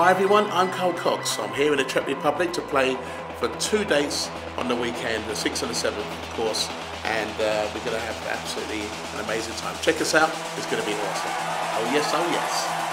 Hi everyone, I'm Carl Cox. I'm here in the Czech Republic to play for two dates on the weekend, the 6th and the 7th of course, and uh, we're going to have absolutely an amazing time. Check us out, it's going to be awesome. Oh yes, oh yes.